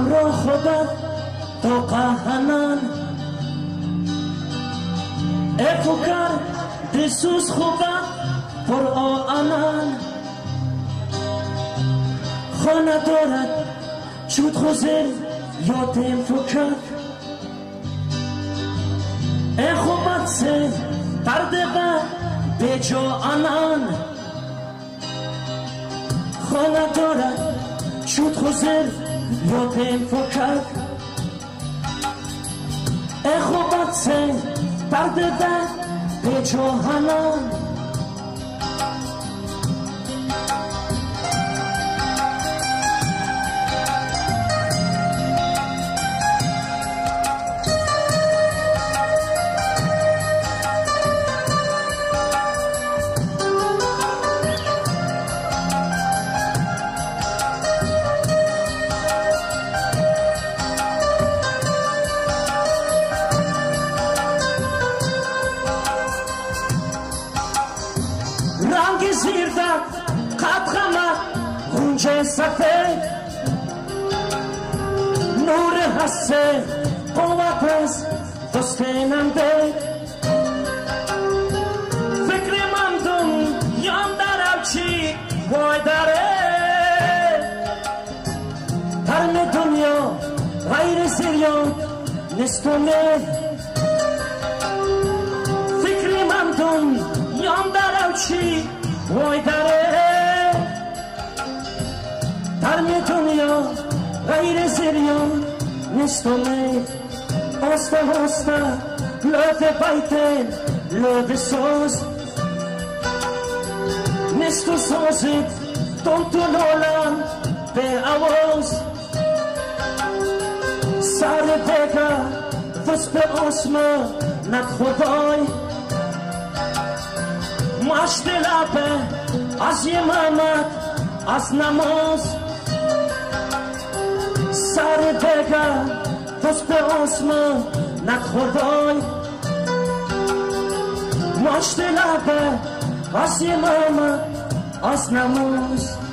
را خودت تا قهنان افکر دسوس خوبت پر آنان. خانه دارد چود خوزر یا تیم فکر. ای خوبت سه پرده به جا آنان. خانه دارد چود خوزر یا تیم فکر ای خوبت سه پرده به جا رنگ زیر در قد غمه غنچه سفید نور هسته قوت است دستیننده فکر مندم یام درم چی؟ وای داره ترم دنیا غیر سریان نستونه وای داره ترم دنیا غیر سریان نستونه آسته آسته لوت بیتن لوت سوز نستو سوزید تون تو لولم به آواز. سر بگه دست به آسمان ند خدای. مشت لبه از یه محمد از نماز سر بگه دست به آسمان ند خدای مشت لبه از یه محمد از نماز پاله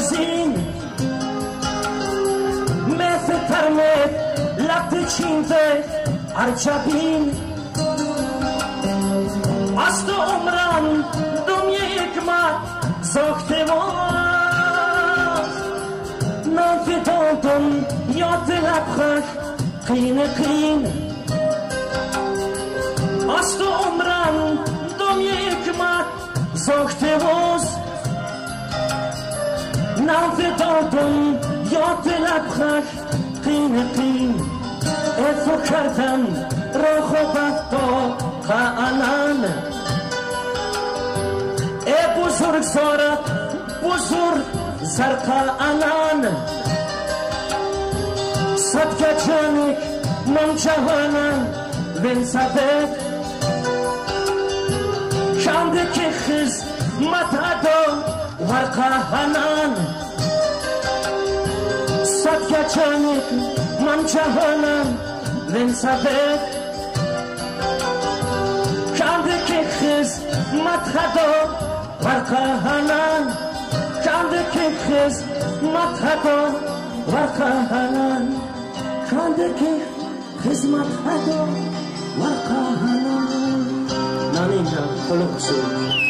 یاد رزین مثل ترمت لب چینده ارچبین از تو عمرم دنیا حکمت ساخته باز نافی دادم یاد لبخش قین قین از تو عمرم دنیا حکمت ساخته باز نافی دادم یاد لبخش قین قین. افو کردم را خوبت با قعلن ای بزرگ زارت بزرگ زرقا انان صدقه جانک من جهانم بین سبب. کنده که خز har kahanan Sakya chanit manchahanan Ven sabet Kandi kikhis mathado Har kahanan Kandi kikhis mathado Har kahanan Kandi kikhis mathado Har kahanan Naninja koloksu Naninja koloksu